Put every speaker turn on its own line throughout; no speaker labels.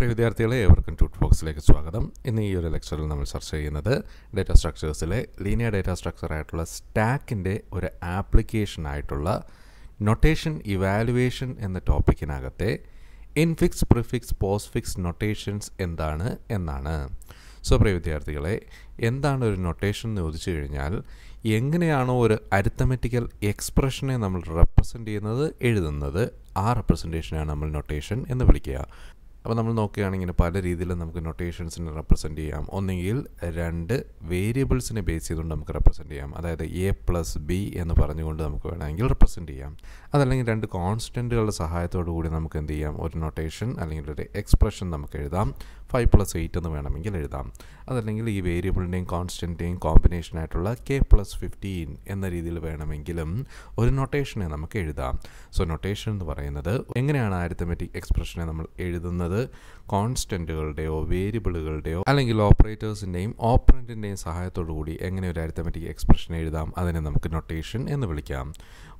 പ്രിയ വിദ്യാർത്ഥികളെ ഏവർക്കും ട്യൂട്ട് ബോക്സിലേക്ക് സ്വാഗതം. ഇന്ന് ഈ ഒരു ലെക്ചറിൽ നമ്മൾ ചർച്ച ചെയ്യുന്നത് ഡേറ്റ സ്ട്രക്ചേഴ്സിലെ ലീനിയർ ഡേറ്റ സ്ട്രക്ചർ ആയിട്ടുള്ള സ്റ്റാക്കിന്റെ ഒരു ആപ്ലിക്കേഷൻ ആയിട്ടുള്ള നൊട്ടേഷൻ ഇവാലുവേഷൻ എന്ന ടോപ്പിക്കിനകത്തെ infix prefix postfix notations എന്താണ് എന്നാണ്. സോ പ്രിയ വിദ്യാർത്ഥികളെ എന്താണ് ഒരു നൊട്ടേഷൻ എന്ന് ചോദിച്ചു കഴിഞ്ഞാൽ എങ്ങനെയാണോ ഒരു അരിത്തമെറ്റിക്കൽ എക്സ്പ്രഷനെ നമ്മൾ റെപ്രസെന്റ് ചെയ്യുന്നത് എഴുതുന്നത് ആ റെപ്രസെന്റേഷനാണ് നമ്മൾ നൊട്ടേഷൻ എന്ന് വിളിക്കുക. അപ്പോൾ നമ്മൾ നോക്കുകയാണെങ്കിൽ പല രീതിയിൽ നമുക്ക് നൊട്ടേഷൻസിനെ റെപ്രസെന്റ് ചെയ്യാം. ഒന്നുകിൽ രണ്ട് വേരിയബിൾസിനെ ബേസ് ചെയ്തുകൊണ്ട് നമുക്ക് റെപ്രസെന്റ് ചെയ്യാം. അതായത് എ പ്ലസ് ബി എന്ന് പറഞ്ഞുകൊണ്ട് നമുക്ക് വേണമെങ്കിൽ റെപ്രസെന്റ് ചെയ്യാം. അതല്ലെങ്കിൽ രണ്ട് കോൺസ്റ്റന്റുകളുടെ സഹായത്തോടു കൂടി നമുക്ക് എന്ത് ചെയ്യാം? ഒരു നൊട്ടേഷൻ അല്ലെങ്കിൽ ഒരു എക്സ്പ്രഷൻ നമുക്ക് എഴുതാം. ഫൈവ് പ്ലസ് എയ്റ്റ് എന്ന് വേണമെങ്കിൽ എഴുതാം. അതല്ലെങ്കിൽ ഈ വേരിയബിളിന്റെയും കോൺസ്റ്റന്റിന്റെയും കോമ്പിനേഷനായിട്ടുള്ള കെ പ്ലസ് ഫിഫ്റ്റീൻ എന്ന രീതിയിൽ വേണമെങ്കിലും ഒരു നൊട്ടേഷനെ നമുക്ക് എഴുതാം. സോ നൊട്ടേഷൻ എന്ന് പറയുന്നത് എങ്ങനെയാണ് ആരിത്തമെറ്റിക് എക്സ്പ്രഷനെ നമ്മൾ എഴുതുന്നത്? കോൺസ്റ്റന്റുകളുടെയോ വേരിയബിളുകളുടെയോ അല്ലെങ്കിൽ ഓപ്പറേറ്റേഴ്സിന്റെയും ഓപ്പറന്റിന്റെയും സഹായത്തോടു കൂടി എങ്ങനെ ഒരു അരിത്തമെറ്റിക് എക്സ്പ്രഷൻ എഴുതാം? അതിനെ നമുക്ക് നൊട്ടേഷൻ എന്ന് വിളിക്കാം.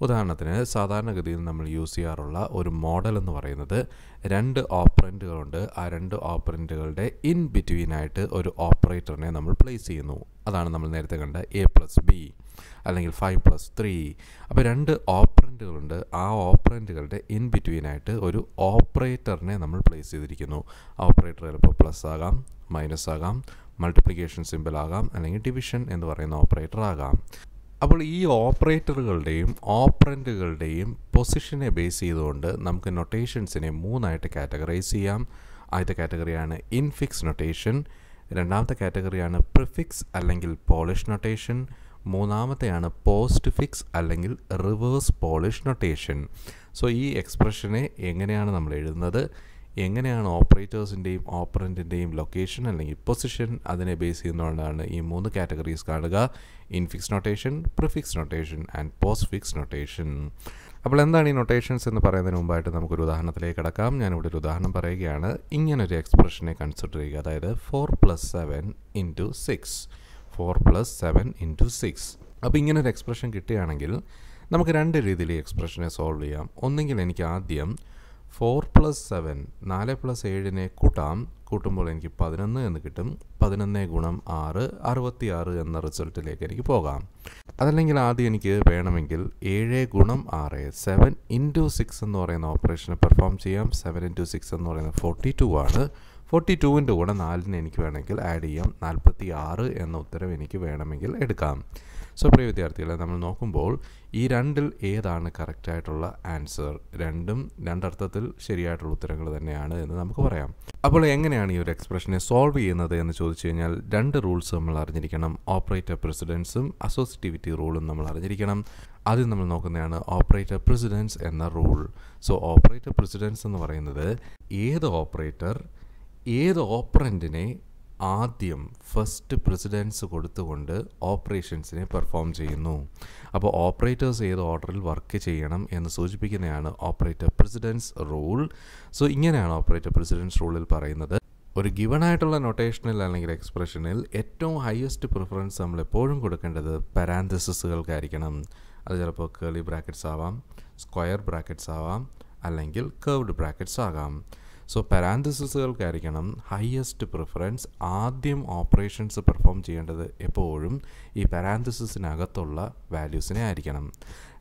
ഉദാഹരണത്തിന് സാധാരണഗതിയിൽ നമ്മൾ യൂസ് ചെയ്യാറുള്ള ഒരു മോഡൽ എന്ന് പറയുന്നത് രണ്ട് ഓപ്പറന്റുകളുണ്ട് ആ രണ്ട് ഓപ്പറന്റുകളുടെ ഇൻ ബിറ്റ്വീനായിട്ട് ഒരു ഓപ്പറേറ്ററിനെ നമ്മൾ പ്ലേസ് ചെയ്യുന്നു. അതാണ് നമ്മൾ നേരത്തെ കണ്ട എ പ്ലസ് ബി അല്ലെങ്കിൽ ഫൈവ് പ്ലസ് ത്രീ അപ്പോൾ രണ്ട് ഓപ്പറന്റുകളുണ്ട് ആ ഓപ്പറന്റുകളുടെ ഇൻ ബിറ്റ്വീനായിട്ട് ഒരു ഓപ്പറേറ്ററിനെ നമ്മൾ പ്ലേസ് ചെയ്തിരിക്കുന്നു. ആ ഓപ്പറേറ്റർ ചിലപ്പോൾ പ്ലസ് ആകാം മൈനസ് ആകാം മൾട്ടിപ്ലിക്കേഷൻ സിമ്പിൾ ആകാം അല്ലെങ്കിൽ ഡിവിഷൻ എന്ന് പറയുന്ന ഓപ്പറേറ്റർ ആകാം. അപ്പോൾ ഈ ഓപ്പറേറ്ററുകളുടെയും ഓപ്പറന്റുകളുടെയും പൊസിഷനെ ബേസ് ചെയ്തുകൊണ്ട് നമുക്ക് നൊട്ടേഷൻസിനെ മൂന്നായിട്ട് കാറ്റഗറൈസ് ചെയ്യാം. ആദ്യത്തെ കാറ്റഗറിയാണ് ഇൻഫിക്സ് നൊട്ടേഷൻ രണ്ടാമത്തെ കാറ്റഗറിയാണ് പ്രിഫിക്സ് അല്ലെങ്കിൽ പോളിഷ് നൊട്ടേഷൻ മൂന്നാമത്തെയാണ് പോസ്റ്റ് ഫിക്സ് അല്ലെങ്കിൽ റിവേഴ്സ് പോളിഷ് നൊട്ടേഷൻ സോ ഈ എക്സ്പ്രഷനെ എങ്ങനെയാണ് നമ്മൾ എഴുതുന്നത്? എങ്ങനെയാണ് ഓപ്പറേറ്റേഴ്സിന്റെയും ഓപ്പറന്റിന്റെയും ലൊക്കേഷൻ അല്ലെങ്കിൽ പൊസിഷൻ അതിനെ ബേസ് ചെയ്യുന്നതുകൊണ്ടാണ് ഈ മൂന്ന് കാറ്റഗറീസ് കാണുക. Infix notation prefix notation and postfix notation അപ്പോൾ എന്താണ് ഈ നൊട്ടേഷൻസ് എന്ന് പറയുന്നതിന് മുമ്പായിട്ട് നമുക്കൊരു ഉദാഹരണത്തിലേക്ക് കിടക്കാം. ഞാനിവിടെ ഒരു ഉദാഹരണം പറയുകയാണ്. ഇങ്ങനൊരു എക്സ്പ്രഷനെ കൺസിഡർ ചെയ്യുക. അതായത് four plus seven into six four plus seven into six അപ്പോൾ ഇങ്ങനൊരു എക്സ്പ്രഷൻ കിട്ടുകയാണെങ്കിൽ നമുക്ക് രണ്ട് രീതിയിൽ ഈ എക്സ്പ്രഷനെ സോൾവ് ചെയ്യാം. ഒന്നെങ്കിൽ എനിക്ക് ആദ്യം ഫോർ പ്ലസ് സെവൻ നാല് പ്ലസ് ഏഴിനെ കൂട്ടാം. കൂട്ടുമ്പോൾ എനിക്ക് പതിനൊന്ന് എന്ന് കിട്ടും. പതിനൊന്ന് ഗുണം ആറ് അറുപത്തി ആറ് എന്ന റിസൾട്ടിലേക്ക് എനിക്ക് പോകാം. അതല്ലെങ്കിൽ ആദ്യം എനിക്ക് വേണമെങ്കിൽ ഏഴ് ഗുണം ആറ് സെവൻ ഇന്റു സിക്സ് എന്ന് പറയുന്ന ഓപ്പറേഷനെ പെർഫോം ചെയ്യാം. സെവൻ ഇന്റു സിക്സ് എന്ന് പറയുന്നത് ഫോർട്ടി ടു ആണ്. ഫോർട്ടി ടുവിന്റെ കൂടെ നാലിന് എനിക്ക് വേണമെങ്കിൽ ആഡ് ചെയ്യാം. നാൽപ്പത്തി ആറ് എന്ന ഉത്തരം എനിക്ക് വേണമെങ്കിൽ എടുക്കാം. സോ പ്രിയ വിദ്യാർത്ഥികളെ നമ്മൾ നോക്കുമ്പോൾ ഈ രണ്ടിൽ ഏതാണ് കറക്റ്റായിട്ടുള്ള ആൻസർ രണ്ടും രണ്ടർത്ഥത്തിൽ ശരിയായിട്ടുള്ള ഉത്തരങ്ങൾ തന്നെയാണ് എന്ന് നമുക്ക് പറയാം. അപ്പോൾ എങ്ങനെയാണ് ഈ ഒരു എക്സ്പ്രഷനെ സോൾവ് ചെയ്യുന്നത് എന്ന് ചോദിച്ചു കഴിഞ്ഞാൽ രണ്ട് റൂൾസ് നമ്മൾ അറിഞ്ഞിരിക്കണം. ഓപ്പറേറ്റർ പ്രസിഡൻസും അസോസിറ്റിവിറ്റി റൂളും നമ്മൾ അറിഞ്ഞിരിക്കണം. ആദ്യം നമ്മൾ നോക്കുന്നതാണ് ഓപ്പറേറ്റർ പ്രസിഡൻസ് എന്ന റൂൾ സോ ഓപ്പറേറ്റർ പ്രസിഡൻസ് എന്ന് പറയുന്നത് ഏത് ഓപ്പറേറ്റർ ഏത് ഓപ്പറന്റിനെ ആദ്യം ഫസ്റ്റ് പ്രസിഡൻസ് കൊടുത്തുകൊണ്ട് ഓപ്പറേഷൻസിനെ പെർഫോം ചെയ്യുന്നു. അപ്പോൾ ഓപ്പറേറ്റേഴ്സ് ഏത് ഓർഡറിൽ വർക്ക് ചെയ്യണം എന്ന് സൂചിപ്പിക്കുന്നതാണ് ഓപ്പറേറ്റർ പ്രസിഡൻസ് റൂൾ സോ ഇങ്ങനെയാണ് ഓപ്പറേറ്റർ പ്രസിഡൻസ് റൂളിൽ പറയുന്നത്. ഒരു ഗിവൺ ആയിട്ടുള്ള നൊട്ടേഷനിൽ അല്ലെങ്കിൽ എക്സ്പ്രഷനിൽ ഏറ്റവും ഹയസ്റ്റ് പ്രിഫറൻസ് നമ്മൾ എപ്പോഴും കൊടുക്കേണ്ടത് പാരാന്തസിസുകൾക്കായിരിക്കണം അത് ചിലപ്പോൾ കേളി ബ്രാക്കറ്റ്സ് ആവാം സ്ക്വയർ ബ്രാക്കറ്റ്സ് ആവാം അല്ലെങ്കിൽ കേർവ്ഡ് ബ്രാക്കറ്റ്സ് ആകാം. സോ പാരാന്തസിസുകൾക്കായിരിക്കണം ഹയസ്റ്റ് പ്രിഫറൻസ് ആദ്യം ഓപ്പറേഷൻസ് പെർഫോം ചെയ്യേണ്ടത് എപ്പോഴും ഈ പാരാന്തസിസിനകത്തുള്ള വാല്യൂസിനെ ആയിരിക്കണം.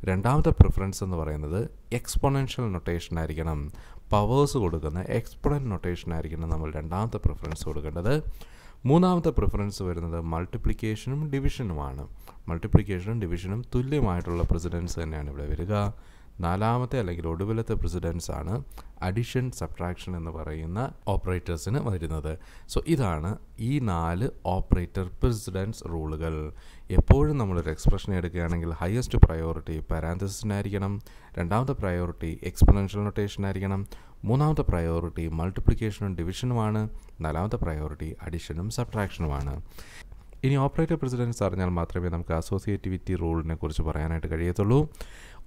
രണ്ടാമത്തെ പ്രിഫറൻസ് എന്ന് പറയുന്നത് എക്സ്പൊണൻഷ്യൽ നൊട്ടേഷൻ ആയിരിക്കണം. പവേഴ്സ് കൊടുക്കുന്ന എക്സ്പൊണൻ നൊട്ടേഷൻ ആയിരിക്കണം നമ്മൾ രണ്ടാമത്തെ പ്രിഫറൻസ് കൊടുക്കേണ്ടത്. മൂന്നാമത്തെ പ്രിഫറൻസ് വരുന്നത് മൾട്ടിപ്ലിക്കേഷനും ഡിവിഷനുമാണ് മൾട്ടിപ്ലിക്കേഷനും ഡിവിഷനും തുല്യമായിട്ടുള്ള പ്രസിഡൻസ് തന്നെയാണ് ഇവിടെ വരിക. നാലാമത്തെ അല്ലെങ്കിൽ ഒടുവിലത്തെ പ്രസിഡൻസ് ആണ് അഡിഷൻ സബ്ട്രാക്ഷൻ എന്ന് പറയുന്ന ഓപ്പറേറ്റേഴ്സിന് വരുന്നത്. സോ ഇതാണ് ഈ നാല് ഓപ്പറേറ്റർ പ്രസിഡൻസ് റൂളുകൾ എപ്പോഴും നമ്മളൊരു എക്സ്പ്രഷൻ എടുക്കുകയാണെങ്കിൽ ഹയസ്റ്റ് പ്രയോറിറ്റി പാരാന്തസിനായിരിക്കണം രണ്ടാമത്തെ പ്രയോറിറ്റി എക്സ്പൊണൻഷ്യൽ നൊട്ടേഷൻ ആയിരിക്കണം മൂന്നാമത്തെ പ്രയോറിറ്റി മൾട്ടിപ്ലിക്കേഷനും ഡിവിഷനുമാണ് നാലാമത്തെ പ്രയോറിറ്റി അഡിഷനും സബ്ട്രാക്ഷനുമാണ് ഇനി ഓപ്പറേറ്റർ പ്രസിഡൻസ് അറിഞ്ഞാൽ മാത്രമേ നമുക്ക് അസോസിയേറ്റിവിറ്റി റൂളിനെ കുറിച്ച് പറയാനായിട്ട് കഴിയത്തുള്ളൂ.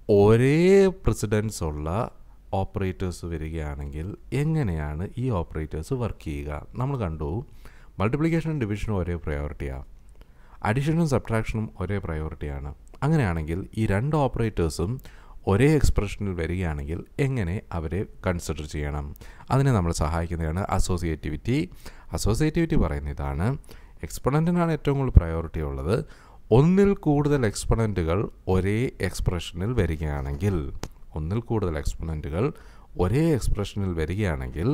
ഒരേ പ്രസിഡൻസ് ഉള്ള ഓപ്പറേറ്റേഴ്സ് വരികയാണെങ്കിൽ എങ്ങനെയാണ് ഈ ഓപ്പറേറ്റേഴ്സ് വർക്ക് ചെയ്യുക? നമ്മൾ കണ്ടു. മൾട്ടിപ്ലിക്കേഷനും ഡിവിഷനും ഒരേ പ്രയോറിറ്റിയാണ് അഡീഷനും സബ്ട്രാക്ഷനും ഒരേ പ്രയോറിറ്റിയാണ്. അങ്ങനെയാണെങ്കിൽ ഈ രണ്ട് ഓപ്പറേറ്റേഴ്സും ഒരേ എക്സ്പ്രഷനിൽ വരികയാണെങ്കിൽ എങ്ങനെ അവരെ കൺസിഡർ ചെയ്യണം? അതിനെ നമ്മൾ സഹായിക്കുന്നതാണ് അസോസിയേറ്റിവിറ്റി. അസോസിയേറ്റിവിറ്റി പറയുന്ന ഇതാണ്. എക്സ്പൊണന്റിനാണ് ഏറ്റവും കൂടുതൽ പ്രയോറിറ്റി ഉള്ളത്. ഒന്നിൽ കൂടുതൽ എക്സ്പൊണന്റുകൾ ഒരേ എക്സ്പ്രഷനിൽ വരികയാണെങ്കിൽ ഒന്നിൽ കൂടുതൽ എക്സ്പൊണന്റുകൾ ഒരേ എക്സ്പ്രഷനിൽ വരികയാണെങ്കിൽ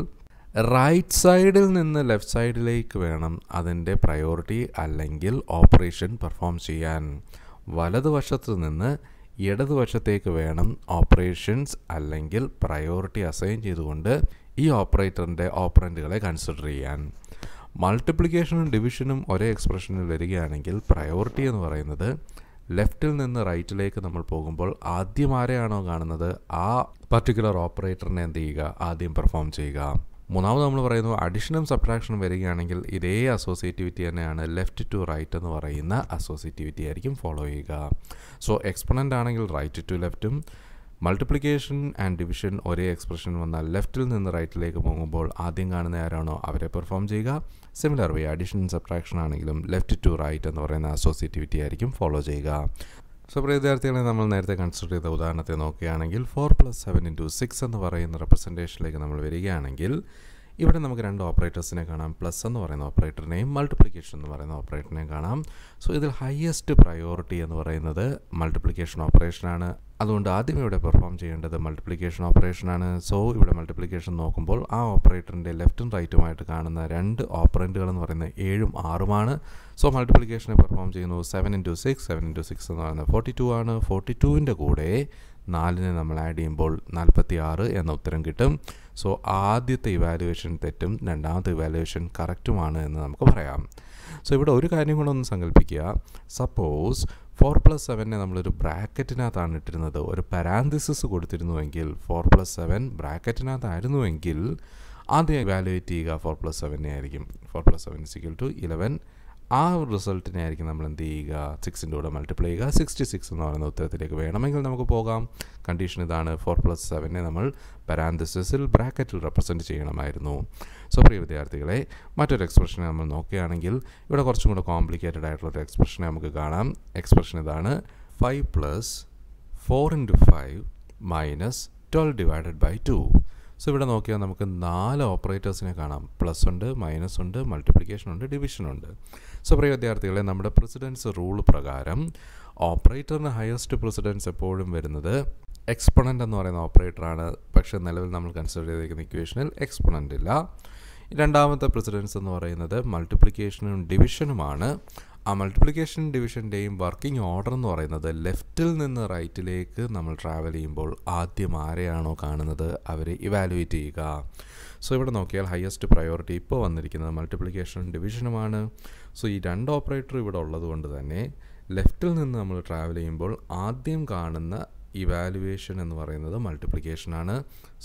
റൈറ്റ് സൈഡിൽ നിന്ന് ലെഫ്റ്റ് സൈഡിലേക്ക് വേണം അതിന്റെ പ്രയോറിറ്റി അല്ലെങ്കിൽ ഓപ്പറേഷൻ പെർഫോം ചെയ്യാൻ. വലതുവശത്ത് നിന്ന് ഇടതുവശത്തേക്ക് വേണം ഓപ്പറേഷൻസ് അല്ലെങ്കിൽ പ്രയോറിറ്റി അസൈൻ ചെയ്തുകൊണ്ട് ഈ ഓപ്പറേറ്ററിന്റെ ഓപ്പറന്റുകളെ കൺസിഡർ ചെയ്യാൻ. മൾട്ടിപ്ലിക്കേഷനും ഡിവിഷനും ഒരേ എക്സ്പ്രഷനിൽ വരികയാണെങ്കിൽ പ്രയോറിറ്റി എന്ന് പറയുന്നത് ലെഫ്റ്റിൽ നിന്ന് റൈറ്റിലേക്ക് നമ്മൾ പോകുമ്പോൾ ആദ്യം ആരെയാണോ കാണുന്നത്? ആ പർട്ടിക്കുലർ ഓപ്പറേറ്ററിനെ എന്ത് ചെയ്യുക? ആദ്യം പെർഫോം ചെയ്യുക. മൂന്നാമത് നമ്മൾ പറയുന്നു അഡീഷനും സബ്ട്രാക്ഷനും വരികയാണെങ്കിൽ ഇതേ അസോസിയേറ്റിവിറ്റി തന്നെയാണ് ലെഫ്റ്റ് ടു റൈറ്റ് എന്ന് പറയുന്ന അസോസിയേറ്റിവിറ്റി ആയിരിക്കും ഫോളോ ചെയ്യുക. സോ എക്സ്പൊണന്റ് ആണെങ്കിൽ റൈറ്റ് ടു ലെഫ്റ്റും മൾട്ടിപ്ലിക്കേഷൻ ആൻഡ് ഡിവിഷൻ ഒരേ എക്സ്പ്രഷൻ വന്നാൽ ലെഫ്റ്റിൽ നിന്ന് റൈറ്റിലേക്ക് പോകുമ്പോൾ ആദ്യം കാണുന്ന ആരാണോ അവരെ പെർഫോം ചെയ്യുക. സിമിലർ വേ അഡീഷൻ സബ്ട്രാക്ഷൻ ആണെങ്കിലും ലെഫ്റ്റ് ടു റൈറ്റ് എന്ന് പറയുന്ന അസോസിയേറ്റിവിറ്റി ആയിരിക്കും ഫോളോ ചെയ്യുക. സോ വിദ്യാർത്ഥികളെ നമ്മൾ നേരത്തെ കൺസിഡർ ചെയ്ത ഉദാഹരണത്തെ നോക്കുകയാണെങ്കിൽ four plus seven into six എന്ന് പറയുന്ന റെപ്രസെന്റേഷനിലേക്ക് നമ്മൾ വരികയാണെങ്കിൽ ഇവിടെ നമുക്ക് രണ്ട് ഓപ്പറേറ്റേഴ്സിനെ കാണാം. പ്ലസ് എന്ന് പറയുന്ന ഓപ്പറേറ്ററിനെയും മൾട്ടിപ്ലിക്കേഷൻ എന്ന് പറയുന്ന ഓപ്പറേറ്ററിനെയും കാണാം. സോ ഇതിൽ ഹയസ്റ്റ് പ്രയോറിറ്റി എന്ന് പറയുന്നത് മൾട്ടിപ്ലിക്കേഷൻ ഓപ്പറേഷനാണ് അതുകൊണ്ട് ആദ്യം ഇവിടെ പെർഫോം ചെയ്യേണ്ടത് മൾട്ടിപ്ലിക്കേഷൻ ഓപ്പറേഷനാണ് സോ ഇവിടെ മൾട്ടിപ്ലിക്കേഷൻ നോക്കുമ്പോൾ ആ ഓപ്പറേറ്ററിന്റെ ലെഫ്റ്റും റൈറ്റുമായിട്ട് കാണുന്ന രണ്ട് ഓപ്പറന്റുകൾ എന്ന് പറയുന്നത് ഏഴും ആറുമാണ് സോ മൾട്ടിപ്ലിക്കേഷനെ പെർഫോം ചെയ്യുന്നു. Seven into six seven into six എന്ന് പറയുന്നത് ഫോർട്ടി ടു ആണ്. ഫോർട്ടി ടുവിന്റെ കൂടെ നാലിനെ നമ്മൾ ആഡ് ചെയ്യുമ്പോൾ നാൽപ്പത്തി ആറ് എന്ന ഉത്തരം കിട്ടും. സോ ആദ്യത്തെ ഇവാലുവേഷൻ തെറ്റും രണ്ടാമത്തെ ഇവാലുവേഷൻ കറക്റ്റുമാണ് എന്ന് നമുക്ക് പറയാം. സോ ഇവിടെ ഒരു കാര്യം കൂടെ ഒന്ന് സങ്കല്പിക്കുക സപ്പോസ് ഫോർ പ്ലസ് സെവനെ നമ്മളൊരു ബ്രാക്കറ്റിനകത്താണ് ഇട്ടിരുന്നത്. ഒരു പരാന്തിസിസ് കൊടുത്തിരുന്നുവെങ്കിൽ ഫോർ പ്ലസ് സെവൻ ബ്രാക്കറ്റിനകത്തായിരുന്നുവെങ്കിൽ ആദ്യം വാലുവേറ്റ് ചെയ്യുക ഫോർ പ്ലസ് സെവനെ ആയിരിക്കും. Four plus seven is equal to eleven ആ റിസൾട്ടിനെ ആയിരിക്കും നമ്മൾ എന്ത് ചെയ്യുക? സിക്സിന്റെ കൂടെ മൾട്ടിപ്ലൈ ചെയ്യുക. സിക്സ്റ്റി സിക്സ് എന്ന് പറയുന്ന ഉത്തരത്തിലേക്ക് വേണമെങ്കിൽ നമുക്ക് പോകാം. കണ്ടീഷൻ ഇതാണ്. ഫോർ പ്ലസ് സെവനെ നമ്മൾ പരാന്തസിസിൽ ബ്രാക്കറ്റിൽ റെപ്രസെന്റ് ചെയ്യണമായിരുന്നു. സോ പ്രിയ വിദ്യാർത്ഥികളെ മറ്റൊരു എക്സ്പ്രഷനെ നമ്മൾ നോക്കുകയാണെങ്കിൽ ഇവിടെ കുറച്ചും കൂടെ കോംപ്ലിക്കേറ്റഡ് ആയിട്ടുള്ള ഒരു എക്സ്പ്രഷനെ നമുക്ക് കാണാം. എക്സ്പ്രഷൻ ഇതാണ് five plus four into five minus twelve divided by two so ഇവിടെ നോക്കിയാൽ നമുക്ക് നാല് ഓപ്പറേറ്റേഴ്സിനെ കാണാം. പ്ലസ് ഉണ്ട് മൈനസ് ഉണ്ട് മൾട്ടിപ്ലിക്കേഷൻ ഉണ്ട് ഡിവിഷൻ ഉണ്ട്. സോ പ്രിയ വിദ്യാർത്ഥികളെ നമ്മുടെ പ്രസിഡൻസ് റൂൾ പ്രകാരം ഓപ്പറേറ്ററിന് ഹയസ്റ്റ് പ്രസിഡൻസ് എപ്പോഴും വരുന്നത് എക്സ്പൊണന്റ് എന്ന് പറയുന്ന ഓപ്പറേറ്ററാണ് പക്ഷേ നിലവിൽ നമ്മൾ കൺസിഡർ ചെയ്തിരിക്കുന്ന ഇക്വേഷനിൽ എക്സ്പൊണന്റ് ഇല്ല. രണ്ടാമത്തെ പ്രസിഡൻസ് എന്ന് പറയുന്നത് മൾട്ടിപ്ലിക്കേഷനും ഡിവിഷനുമാണ് ആ മൾട്ടിപ്ലിക്കേഷൻ ഡിവിഷന്റെയും വർക്കിംഗ് ഓർഡർ എന്ന് പറയുന്നത് ലെഫ്റ്റിൽ നിന്ന് റൈറ്റിലേക്ക് നമ്മൾ ട്രാവൽ ചെയ്യുമ്പോൾ ആദ്യം ആരെയാണോ കാണുന്നത് അവരെ ഇവാലുവേറ്റ് ചെയ്യുക. സോ ഇവിടെ നോക്കിയാൽ ഹയസ്റ്റ് പ്രയോറിറ്റി ഇപ്പോൾ വന്നിരിക്കുന്നത് മൾട്ടിപ്ലിക്കേഷൻ ഡിവിഷനുമാണ് സോ ഈ രണ്ട് ഓപ്പറേറ്റർ ഇവിടെ ഉള്ളതുകൊണ്ട് തന്നെ ലെഫ്റ്റിൽ നിന്ന് നമ്മൾ ട്രാവൽ ചെയ്യുമ്പോൾ ആദ്യം കാണുന്ന ഇവാലുവേഷൻ എന്ന് പറയുന്നത് മൾട്ടിപ്ലിക്കേഷനാണ്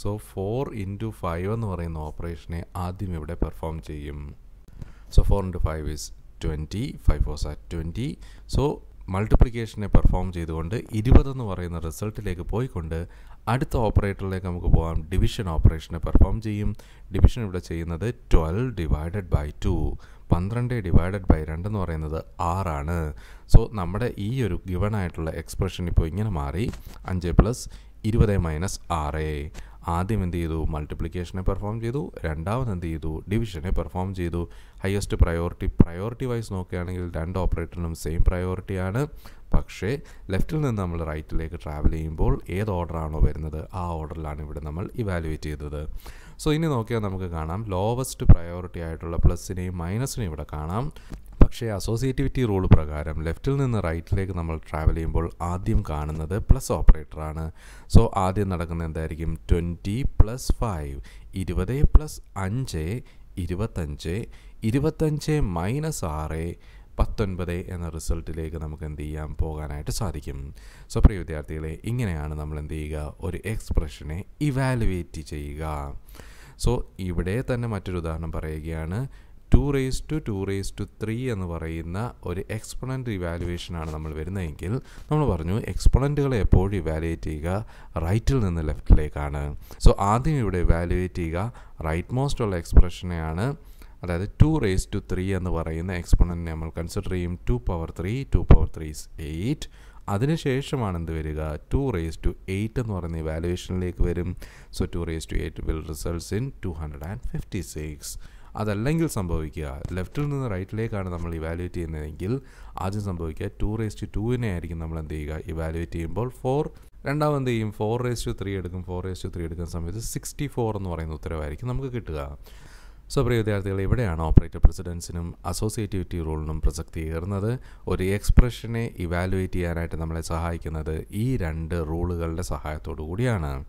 സോ ഫോർ ഇന്റു ഫൈവ് എന്ന് പറയുന്ന ഓപ്പറേഷനെ ആദ്യം ഇവിടെ പെർഫോം ചെയ്യും. So four into five is 20 five four SAT twenty so മൾട്ടിപ്ലിക്കേഷനെ പെർഫോം ചെയ്തുകൊണ്ട് ഇരുപതെന്ന് പറയുന്ന റിസൾട്ടിലേക്ക് പോയിക്കൊണ്ട് അടുത്ത ഓപ്പറേറ്ററിലേക്ക് നമുക്ക് പോകാം ഡിവിഷൻ ഓപ്പറേഷനെ പെർഫോം ചെയ്യും. ഡിവിഷൻ ഇവിടെ ചെയ്യുന്നത് ട്വൽവ് ഡിവൈഡഡ് ബൈ ടു പന്ത്രണ്ട് ഡിവൈഡഡ് ബൈ രണ്ട് എന്ന് പറയുന്നത് ആറാണ് സോ നമ്മുടെ ഈ ഒരു ഗിവൺ ആയിട്ടുള്ള എക്സ്പ്രഷൻ ഇപ്പോൾ ഇങ്ങനെ മാറി. അഞ്ച് പ്ലസ് ഇരുപത് മൈനസ് ആറ്. ആദ്യം എന്ത് ചെയ്തു? മൾട്ടിപ്ലിക്കേഷനെ പെർഫോം ചെയ്തു. രണ്ടാമത് എന്ത് ചെയ്തു? ഡിവിഷനെ പെർഫോം ചെയ്തു. ഹയസ്റ്റ് പ്രയോറിറ്റി പ്രയോറിറ്റി വൈസ് നോക്കുകയാണെങ്കിൽ രണ്ട് ഓപ്പറേറ്ററിനും സെയിം പ്രയോറിറ്റിയാണ് പക്ഷേ ലെഫ്റ്റിൽ നിന്ന് നമ്മൾ റൈറ്റിലേക്ക് ട്രാവൽ ചെയ്യുമ്പോൾ ഏത് ഓർഡറാണോ വരുന്നത്? ആ ഓർഡറിലാണ് ഇവിടെ നമ്മൾ ഇവാലുവേറ്റ് ചെയ്തത്. സോ ഇനി നോക്കിയാൽ നമുക്ക് കാണാം. ലോവസ്റ്റ് പ്രയോറിറ്റി ആയിട്ടുള്ള പ്ലസിനെയും മൈനസിനെയും ഇവിടെ കാണാം. പക്ഷേ അസോസിയേറ്റിവിറ്റി റൂൾ പ്രകാരം ലെഫ്റ്റിൽ നിന്ന് റൈറ്റിലേക്ക് നമ്മൾ ട്രാവൽ ചെയ്യുമ്പോൾ ആദ്യം കാണുന്നത് പ്ലസ് ഓപ്പറേറ്ററാണ്. സോ ആദ്യം നടക്കുന്നത് എന്തായിരിക്കും? ട്വന്റി പ്ലസ് ഫൈവ് ഇരുപത് പ്ലസ് അഞ്ച് ഇരുപത്തഞ്ച് ഇരുപത്തഞ്ച് മൈനസ് ആറ് പത്തൊൻപത് എന്ന റിസൾട്ടിലേക്ക് നമുക്ക് എന്ത് ചെയ്യാം? പോകാനായിട്ട് സാധിക്കും. സോ പ്രിയ വിദ്യാർത്ഥികളെ ഇങ്ങനെയാണ് നമ്മൾ എന്ത് ചെയ്യുക? ഒരു എക്സ്പ്രഷനെ ഇവാലുവേറ്റ് ചെയ്യുക. സോ ഇവിടെ തന്നെ മറ്റൊരു ഉദാഹരണം പറയുകയാണ്. Two raise to two raise to three എന്ന് പറയുന്ന ഒരു എക്സ്പൊണന്റ് ഇവാലുവേഷനാണ് നമ്മൾ വരുന്നതെങ്കിൽ നമ്മൾ പറഞ്ഞു എക്സ്പൊണന്റുകളെ എപ്പോഴും ഇവാലുവേറ്റ് ചെയ്യുക റൈറ്റിൽ നിന്ന് ലെഫ്റ്റിലേക്കാണ്. സോ ആദ്യം ഇവിടെ ഇവാലുവേറ്റ് ചെയ്യുക റൈറ്റ് മോസ്റ്റ് ഉള്ള എക്സ്പ്രഷനെയാണ് അതായത് ടു റേസ് ടു ത്രീ എന്ന് പറയുന്ന എക്സ്പൊണന്റിനെ നമ്മൾ കൺസിഡർ ചെയ്യും two power three two power three is eight. അതിനുശേഷമാണ് എന്ത് വരിക? ടു റേസ് ടു എയ്റ്റ് എന്ന് പറയുന്ന ഇവാലുവേഷനിലേക്ക് വരും. So two raise to eight will results in two hundred and fifty six. അതല്ലെങ്കിൽ സംഭവിക്കുക. ലെഫ്റ്റിൽ നിന്ന് റൈറ്റിലേക്കാണ് നമ്മൾ ഇവാലുവേറ്റ് ചെയ്യുന്നതെങ്കിൽ ആദ്യം സംഭവിക്കുക ടു റേസ് ടു ടുവിനെ ആയിരിക്കും നമ്മൾ എന്ത് ചെയ്യുക ഇവാലുവേറ്റ് ചെയ്യുമ്പോൾ ഫോർ രണ്ടാമത് ചെയ്യും? ഫോർ റേസ് ടു ത്രീ എടുക്കും. ഫോർ റേസ് ടു ത്രീ എടുക്കുന്ന സമയത്ത് സിക്സ്റ്റി ഫോർ എന്ന് പറയുന്ന ഉത്തരവായിരിക്കും നമുക്ക് കിട്ടുക. സോ പ്രിയ വിദ്യാർത്ഥികൾ ഇവിടെയാണ് ഓപ്പറേറ്റർ പ്രസിഡൻസിനും അസോസിയേറ്റിവിറ്റി റൂളിനും പ്രസക്തി ഏറുന്നത്. ഒരു എക്സ്പ്രഷനെ ഇവാലുവേറ്റ് ചെയ്യാനായിട്ട് നമ്മളെ സഹായിക്കുന്നത് ഈ രണ്ട് റൂളുകളുടെ സഹായത്തോടു കൂടിയാണ്.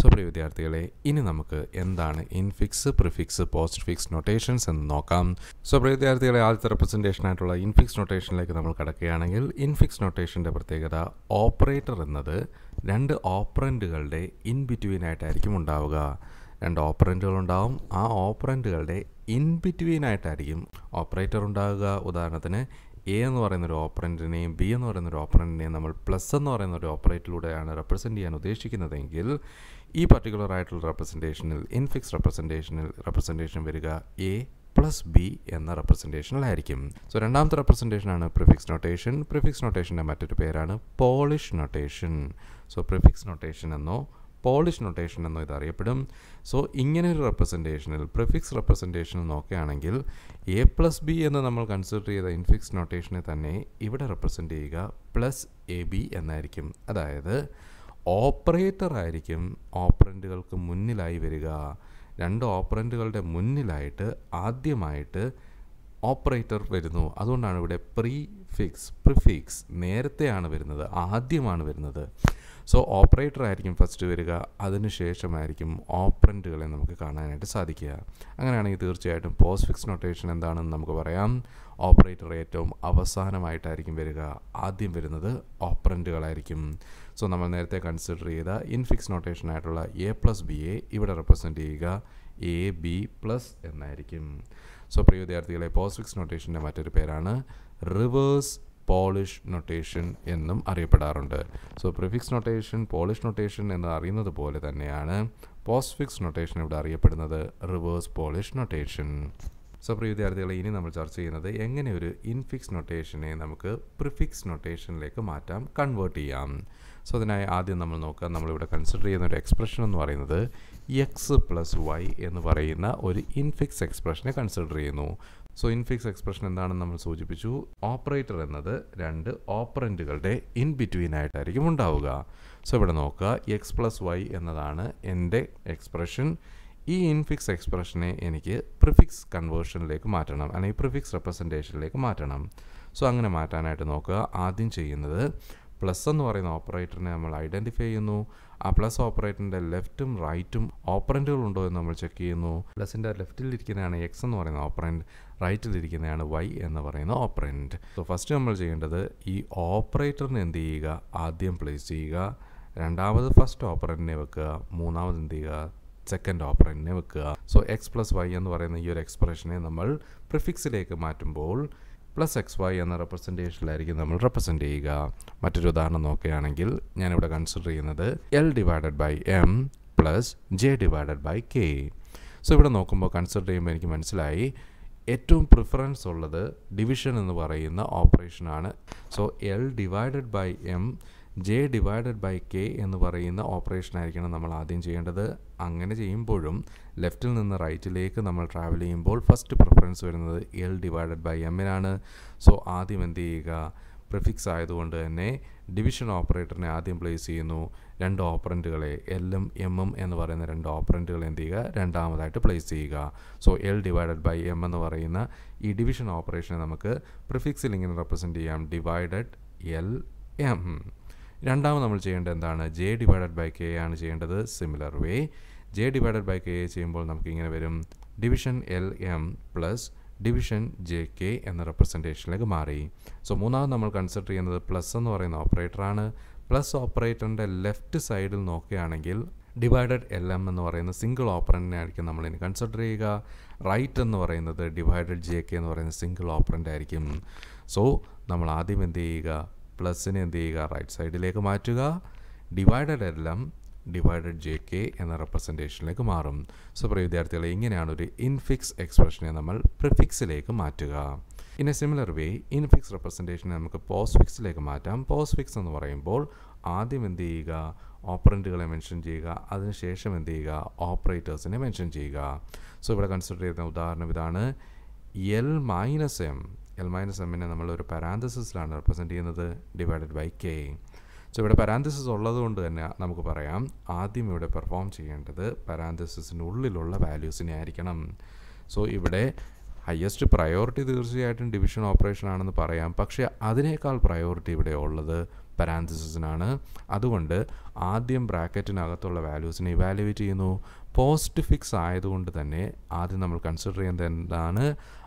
സോ പ്രിയ വിദ്യാർത്ഥികളെ ഇനി നമുക്ക് എന്താണ് infix prefix postfix notations എന്ന് നോക്കാം. സോ പ്രിയ വിദ്യാർത്ഥികളെ ആദ്യത്തെ റെപ്രസെന്റേഷൻ ആയിട്ടുള്ള ഇൻഫിക്സ് നൊട്ടേഷനിലേക്ക് നമ്മൾ കിടക്കുകയാണെങ്കിൽ ഇൻഫിക്സ് നൊട്ടേഷന്റെ പ്രത്യേകത ഓപ്പറേറ്റർ എന്നത് രണ്ട് ഓപ്പറന്റുകളുടെ ഇൻ ബിറ്റ്വീൻ ആയിട്ടായിരിക്കും ഉണ്ടാവുക. രണ്ട് ഓപ്പറന്റുകൾ ഉണ്ടാവും. ആ ഓപ്പറന്റുകളുടെ ഇൻ ബിറ്റ്വീൻ ആയിട്ടായിരിക്കും ഓപ്പറേറ്റർ ഉണ്ടാവുക. ഉദാഹരണത്തിന് എ എന്ന് പറയുന്ന ഒരു ഓപ്പറന്റിനെയും ബി എന്ന് പറയുന്ന ഒരു ഓപ്പറന്റിനെയും നമ്മൾ പ്ലസ് എന്ന് പറയുന്ന ഒരു ഓപ്പറേറ്റിലൂടെയാണ് റെപ്രസെന്റ് ചെയ്യാൻ ഉദ്ദേശിക്കുന്നതെങ്കിൽ ഈ പർട്ടിക്കുലർ ആയിട്ടുള്ള റെപ്രസെന്റേഷനിൽ ഇൻഫിക്സ് റെപ്രസെന്റേഷനിൽ റെപ്രസെന്റേഷൻ വരിക എ പ്ലസ് ബി എന്ന റെപ്രസെന്റേഷനിലായിരിക്കും സോ രണ്ടാമത്തെ റെപ്രസെന്റേഷനാണ് പ്രിഫിക്സ് നൊട്ടേഷൻ പ്രിഫിക്സ് നൊട്ടേഷന്റെ മറ്റൊരു പേരാണ് Polish notation so prefix notation എന്നോ പോളിഷ് നൊട്ടേഷൻ എന്നും ഇത് അറിയപ്പെടും. സോ ഇങ്ങനെ ഒരു റെപ്രസെന്റേഷനിൽ പ്രിഫിക്സ് റെപ്രസെന്റേഷനിൽ നോക്കുകയാണെങ്കിൽ എ പ്ലസ് ബി എന്ന് നമ്മൾ കൺസിഡർ ചെയ്ത ഇൻഫിക്സ് നൊട്ടേഷനെ തന്നെ ഇവിടെ റെപ്രസെന്റ് ചെയ്യുക പ്ലസ് എ ബി എന്നായിരിക്കും. അതായത് ഓപ്പറേറ്റർ ആയിരിക്കും ഓപ്പറന്റുകൾക്ക് മുന്നിലായി വരിക. രണ്ട് ഓപ്പറന്റുകളുടെ മുന്നിലായിട്ട് ആദ്യമായിട്ട് ഓപ്പറേറ്റർ വരുന്നു. അതുകൊണ്ടാണ് ഇവിടെ പ്രീ ഫിക്സ് പ്രിഫിക്സ് നേരത്തെയാണ് വരുന്നത് ആദ്യമാണ് വരുന്നത്. സോ ഓപ്പറേറ്റർ ആയിരിക്കും ഫസ്റ്റ് വരിക. അതിനുശേഷമായിരിക്കും ഓപ്പറന്റുകളെ നമുക്ക് കാണാനായിട്ട് സാധിക്കുക. അങ്ങനെയാണെങ്കിൽ തീർച്ചയായിട്ടും പോസ്റ്റ് ഫിക്സ് നൊട്ടേഷൻ എന്താണെന്ന് നമുക്ക് പറയാം. ഓപ്പറേറ്റർ ഏറ്റവും അവസാനമായിട്ടായിരിക്കും വരിക. ആദ്യം വരുന്നത് ഓപ്പറന്റുകളായിരിക്കും സോ നമ്മൾ നേരത്തെ കൺസിഡർ ചെയ്ത ഇൻഫിക്സ് നൊട്ടേഷൻ ആയിട്ടുള്ള എ പ്ലസ് എ ഇവിടെ റെപ്രസെന്റ് ചെയ്യുക. എ ബി പ്ലസ് എന്നായിരിക്കും. സോ പ്രിയ വിദ്യാർത്ഥികളെ പോസ്റ്റ് ഫിക്സ് നൊട്ടേഷന്റെ മറ്റൊരു പേരാണ് റിവേഴ്സ് പോളിഷ് നൊട്ടേഷൻ എന്നും അറിയപ്പെടാറുണ്ട്. So prefix notation Polish notation എന്ന് അറിയുന്നത് പോലെ തന്നെയാണ് പോസ്റ്റ്ഫിക്സ് നൊട്ടേഷൻ ഇവിടെ അറിയപ്പെടുന്നത് റിവേഴ്സ് പോളിഷ് നൊട്ടേഷൻ. സോ പ്രിയ വിദ്യാർത്ഥികളെ ഇനി നമ്മൾ ചർച്ച ചെയ്യുന്നത് എങ്ങനെ ഒരു ഇൻഫിക്സ് നൊട്ടേഷനെ നമുക്ക് പ്രിഫിക്സ് നൊട്ടേഷനിലേക്ക് മാറ്റാം കൺവേർട്ട് ചെയ്യാം. സോ അതിനായി ആദ്യം നമ്മൾ നോക്കുക നമ്മളിവിടെ കൺസിഡർ ചെയ്യുന്ന ഒരു എക്സ്പ്രഷൻ എന്ന് പറയുന്നത് എക്സ് പ്ലസ് വൈ എന്ന് പറയുന്ന ഒരു ഇൻഫിക്സ് എക്സ്പ്രഷനെ കൺസിഡർ ചെയ്യുന്നു. സോ ഇൻഫിക്സ് എക്സ്പ്രഷൻ എന്താണെന്ന് നമ്മൾ സൂചിപ്പിച്ചു. ഓപ്പറേറ്റർ എന്നത് രണ്ട് ഓപ്പറന്റുകളുടെ ഇൻ ബിറ്റ്വീൻ ആയിട്ടായിരിക്കും ഉണ്ടാവുക. സോ ഇവിടെ നോക്കുക. എക്സ് പ്ലസ് വൈ എന്നതാണ് എന്റെ എക്സ്പ്രഷൻ ഈ ഇൻഫിക്സ് എക്സ്പ്രഷനെ എനിക്ക് പ്രിഫിക്സ് കൺവേർഷനിലേക്ക് മാറ്റണം. അല്ലെങ്കിൽ പ്രിഫിക്സ് റെപ്രസെന്റേഷനിലേക്ക് മാറ്റണം. സോ അങ്ങനെ മാറ്റാനായിട്ട് നോക്കുക. ആദ്യം ചെയ്യുന്നത് പ്ലസ് എന്ന് പറയുന്ന ഓപ്പറേറ്ററിനെ നമ്മൾ ഐഡന്റിഫൈ ചെയ്യുന്നു. ആ പ്ലസ് ഓപ്പറേറ്ററിന്റെ ലെഫ്റ്റും റൈറ്റും ഓപ്പറന്റുകൾ ഉണ്ടോ എന്ന് നമ്മൾ ചെക്ക് ചെയ്യുന്നു. പ്ലസിന്റെ ലെഫ്റ്റിലിരിക്കുന്നതാണ് എക്സ് എന്ന് പറയുന്ന ഓപ്പറന്റ് റൈറ്റിലിരിക്കുന്നതാണ് വൈ എന്ന് പറയുന്ന ഓപ്പറന്റ് സോ ഫസ്റ്റ് നമ്മൾ ചെയ്യേണ്ടത് ഈ ഓപ്പറേറ്ററിനെ എന്ത് ചെയ്യുക? ആദ്യം പ്ലേസ് ചെയ്യുക. രണ്ടാമത് ഫസ്റ്റ് ഓപ്പറന്റിനെ വെക്കുക. മൂന്നാമത് എന്ത് ചെയ്യുക? സെക്കൻഡ് ഓപ്പറന്റിനെ വെക്കുക. സോ എക്സ് പ്ലസ് വൈ എന്ന് പറയുന്ന ഈ ഒരു എക്സ്പ്രഷനെ നമ്മൾ പ്രിഫിക്സിലേക്ക് മാറ്റുമ്പോൾ പ്ലസ് എക്സ് വൈ എന്ന റെപ്രസെന്റേഷനിലായിരിക്കും നമ്മൾ റെപ്രസെന്റ് ചെയ്യുക. മറ്റൊരു ഉദാഹരണം നോക്കുകയാണെങ്കിൽ ഞാനിവിടെ കൺസിഡർ ചെയ്യുന്നത് L divided by M plus J divided by K so ഇവിടെ നോക്കുമ്പോൾ കൺസിഡർ ചെയ്യുമ്പോൾ എനിക്ക് മനസ്സിലായി ഏറ്റവും പ്രിഫറൻസ് ഉള്ളത് ഡിവിഷൻ എന്ന് പറയുന്ന ഓപ്പറേഷനാണ് so L divided by M J divided by K എന്ന് പറയുന്ന ഓപ്പറേഷൻ ആയിരിക്കണം നമ്മൾ ആദ്യം ചെയ്യേണ്ടത്. അങ്ങനെ ചെയ്യുമ്പോഴും ലെഫ്റ്റിൽ നിന്ന് റൈറ്റിലേക്ക് നമ്മൾ ട്രാവൽ ചെയ്യുമ്പോൾ ഫസ്റ്റ് പ്രിഫറൻസ് വരുന്നത് എൽ ഡിവൈഡഡ് ബൈ എമ്മിനാണ് സോ ആദ്യം എന്ത് ചെയ്യുക? പ്രിഫിക്സ് ആയതുകൊണ്ട് തന്നെ ഡിവിഷൻ ഓപ്പറേറ്ററിനെ ആദ്യം പ്ലേസ് ചെയ്യുന്നു. രണ്ട് ഓപ്പറന്റുകളെ എല്ലും എമ്മും എന്ന് പറയുന്ന രണ്ട് ഓപ്പറന്റുകൾ എന്ത് ചെയ്യുക? രണ്ടാമതായിട്ട് പ്ലേസ് ചെയ്യുക. So L divided by M എന്ന് പറയുന്ന ഈ ഡിവിഷൻ ഓപ്പറേഷനെ നമുക്ക് പ്രിഫിക്സിൽ ഇങ്ങനെ റെപ്രസെന്റ് ചെയ്യാം. ഡിവൈഡഡ് എൽ എം രണ്ടാമത് നമ്മൾ ചെയ്യേണ്ടത് എന്താണ്? ജെ ഡിവൈഡഡ് ബൈ കെ ആണ് ചെയ്യേണ്ടത് similar way J divided by K ചെയ്യുമ്പോൾ നമുക്ക് ഇങ്ങനെ വരും. Division L M plus division J K എന്ന റെപ്രസെന്റേഷനിലേക്ക് മാറി. സോ മൂന്നാമത് നമ്മൾ കൺസിഡർ ചെയ്യുന്നത് പ്ലസ് എന്ന് പറയുന്ന ഓപ്പറേറ്ററാണ് പ്ലസ് ഓപ്പറേറ്ററിന്റെ ലെഫ്റ്റ് സൈഡിൽ നോക്കുകയാണെങ്കിൽ ഡിവൈഡഡ് എൽ എം എന്ന് പറയുന്ന സിംഗിൾ ഓപ്പറന്റിനെ ആയിരിക്കും നമ്മൾ ഇനി കൺസിഡർ ചെയ്യുക. റൈറ്റ് എന്ന് പറയുന്നത് ഡിവൈഡഡ് ജെ കെ എന്ന് പറയുന്ന സിംഗിൾ ഓപ്പറന്റ് ആയിരിക്കും. സോ നമ്മൾ ആദ്യം എന്ത് ചെയ്യുക? പ്ലസ്സിനെ എന്ത് ചെയ്യുക? റൈറ്റ് സൈഡിലേക്ക് മാറ്റുക. ഡിവൈഡഡ് എല്ലാം ഡിവൈഡഡ് ജെ കെ എന്ന റെപ്രസെന്റേഷനിലേക്ക് മാറും. സോ പ്രിയ വിദ്യാർത്ഥികളെ ഇങ്ങനെയാണ് ഒരു ഇൻഫിക്സ് എക്സ്പ്രഷനെ നമ്മൾ പ്രിഫിക്സിലേക്ക് മാറ്റുക. In a similar way infix റെപ്രസെന്റേഷനെ നമുക്ക് പോസ്റ്റ് ഫിക്സിലേക്ക് മാറ്റാം. പോസ്റ്റ് ഫിക്സ് എന്ന് പറയുമ്പോൾ ആദ്യം എന്ത് ചെയ്യുക? ഓപ്പറന്റുകളെ മെൻഷൻ ചെയ്യുക. അതിനുശേഷം എന്ത് ചെയ്യുക? ഓപ്പറേറ്റേഴ്സിനെ മെൻഷൻ ചെയ്യുക. സോ ഇവിടെ കൺസിഡർ ചെയ്യുന്ന ഉദാഹരണം ഇതാണ്. L minus M L minus എമ്മിനെ നമ്മളൊരു പരാന്തസിസിലാണ് റെപ്രസെന്റ് ചെയ്യുന്നത് ഡിവൈഡഡ് ബൈ കെ സോ ഇവിടെ പാരാന്തസിസ് ഉള്ളത് കൊണ്ട് തന്നെ നമുക്ക് പറയാം ആദ്യം ഇവിടെ പെർഫോം ചെയ്യേണ്ടത് പാരാന്തസിസിനുള്ളിലുള്ള വാല്യൂസിനെ ആയിരിക്കണം. സോ ഇവിടെ ഹയസ്റ്റ് പ്രയോറിറ്റി തീർച്ചയായിട്ടും ഡിവിഷൻ ഓപ്പറേഷൻ ആണെന്ന് പറയാം. പക്ഷേ അതിനേക്കാൾ പ്രയോറിറ്റി ഇവിടെ ഉള്ളത് പരാൻതിസിസിനാണ് അതുകൊണ്ട് ആദ്യം ബ്രാക്കറ്റിനകത്തുള്ള വാല്യൂസിനെ ഇവാലുവേറ്റ് ചെയ്യുന്നു. പോസ്റ്റ് ഫിക്സ് ആയതുകൊണ്ട് തന്നെ ആദ്യം നമ്മൾ കൺസിഡർ ചെയ്യുന്നത് എന്താണ്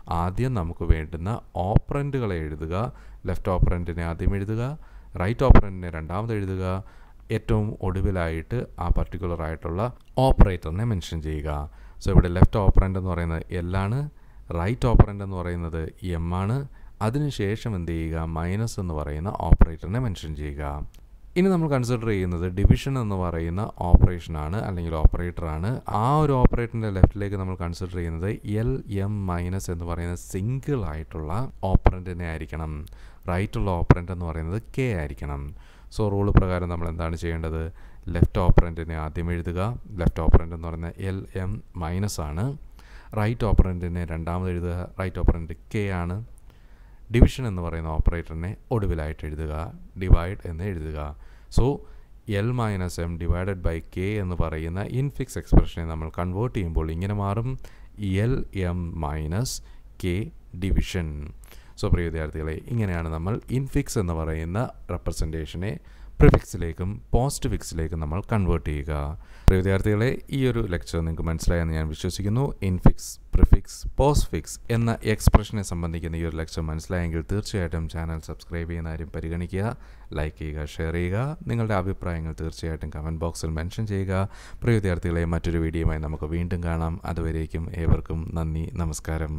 ആദ്യം നമുക്ക് വേണ്ടുന്ന ഓപ്പറന്റുകളെ എഴുതുക. ലെഫ്റ്റ് ഓപ്പറന്റിനെ ആദ്യം എഴുതുക. റൈറ്റ് ഓപ്പറന്റിനെ രണ്ടാമത് എഴുതുക. ഏറ്റവും ഒടുവിലായിട്ട് ആ പർട്ടിക്കുലർ ആയിട്ടുള്ള ഓപ്പറേറ്ററിനെ മെൻഷൻ ചെയ്യുക. സോ ഇവിടെ ലെഫ്റ്റ് ഓപ്പറന്റ് എന്ന് പറയുന്നത് എല്ലാണ് റൈറ്റ് ഓപ്പറന്റ് എന്ന് പറയുന്നത് എം ആണ്. അതിനുശേഷം എന്ത് ചെയ്യുക? മൈനസ് എന്ന് പറയുന്ന ഓപ്പറേറ്ററിനെ മെൻഷൻ ചെയ്യുക. ഇനി നമ്മൾ കൺസിഡർ ചെയ്യുന്നത് ഡിവിഷൻ എന്ന് പറയുന്ന ഓപ്പറേഷനാണ് അല്ലെങ്കിൽ ഓപ്പറേറ്ററാണ് ആ ഒരു ഓപ്പറേറ്ററിന്റെ ലെഫ്റ്റിലേക്ക് നമ്മൾ കൺസിഡർ ചെയ്യുന്നത് എൽ എം മൈനസ് എന്ന് പറയുന്ന സിംഗിൾ ആയിട്ടുള്ള ഓപ്പറന്റിനെ ആയിരിക്കണം. റൈറ്റുള്ള ഓപ്പറന്റ് എന്ന് പറയുന്നത് കെ ആയിരിക്കണം. സോ റൂൾ പ്രകാരം നമ്മൾ എന്താണ് ചെയ്യേണ്ടത്? ലെഫ്റ്റ് ഓപ്പറന്റിനെ ആദ്യം എഴുതുക. ലെഫ്റ്റ് ഓപ്പറന്റ് എന്ന് പറയുന്നത് എൽ എം മൈനസ് ആണ്. റൈറ്റ് ഓപ്പറന്റിനെ രണ്ടാമത് എഴുതുക. റൈറ്റ് ഓപ്പറന്റ് കെ ആണ്. ഡിവിഷൻ എന്ന് പറയുന്ന ഓപ്പറേറ്ററിനെ ഒടുവിലായിട്ട് എഴുതുക. ഡിവൈഡ് എന്ന് എഴുതുക. So L minus M divided by K എന്ന് പറയുന്ന ഇൻഫിക്സ് എക്സ്പ്രഷനെ നമ്മൾ കൺവേർട്ട് ചെയ്യുമ്പോൾ ഇങ്ങനെ മാറും. L M minus K division. So പ്രിയ വിദ്യാർത്ഥികളെ ഇങ്ങനെയാണ് നമ്മൾ ഇൻഫിക്സ് എന്ന് പറയുന്ന റെപ്രസെന്റേഷനെ പ്രിഫിക്സിലേക്കും പോസ്റ്റ് ഫിക്സിലേക്കും നമ്മൾ കൺവേർട്ട് ചെയ്യുക. പ്രിയ വിദ്യാർത്ഥികളെ ഈ ഒരു ലെക്ചർ നിങ്ങൾക്ക് മനസ്സിലായെന്ന് ഞാൻ വിശ്വസിക്കുന്നു. ഇൻഫിക്സ് പ്രിഫിക്സ് പോസ്റ്റ് ഫിക്സ് എന്ന എക്സ്പ്രഷനെ സംബന്ധിക്കുന്ന ഈ ഒരു ലെക്ചർ മനസ്സിലായെങ്കിൽ തീർച്ചയായിട്ടും ചാനൽ സബ്സ്ക്രൈബ് ചെയ്യുന്ന കാര്യം പരിഗണിക്കുക. ലൈക്ക് ചെയ്യുക ഷെയർ ചെയ്യുക. നിങ്ങളുടെ അഭിപ്രായങ്ങൾ തീർച്ചയായിട്ടും കമന്റ് ബോക്സിൽ മെൻഷൻ ചെയ്യുക. പ്രിയ വിദ്യാർത്ഥികളെ മറ്റൊരു വീഡിയോയുമായി നമുക്ക് വീണ്ടും കാണാം. അതുവരേക്കും ഏവർക്കും നന്ദി നമസ്കാരം.